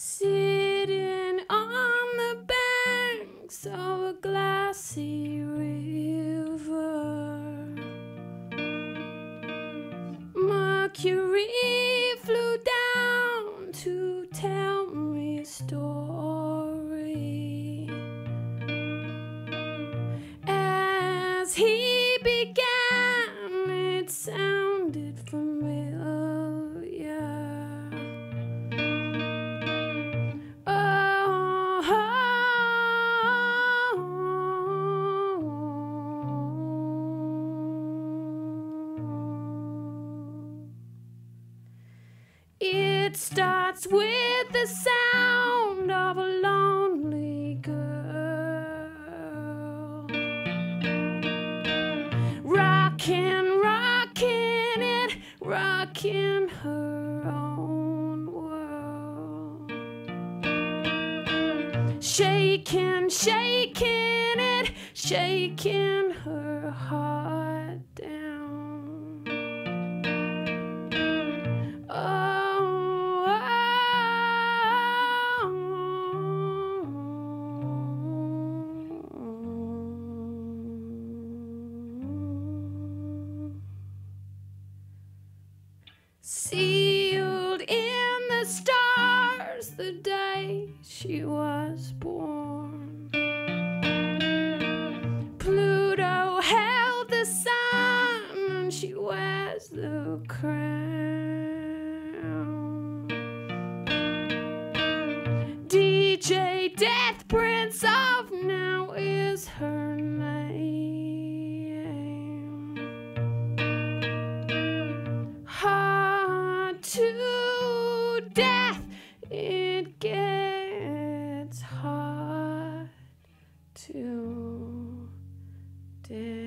Sitting on the banks of a glassy river, Mercury flew down to tell me a story. As he began, it sounded familiar. It starts with the sound of a lonely girl rocking, rocking it, rocking her own world, shaking, shaking it, shaking her heart down. Sealed in the stars the day she was born. Pluto held the sun and she wears the crown. To death.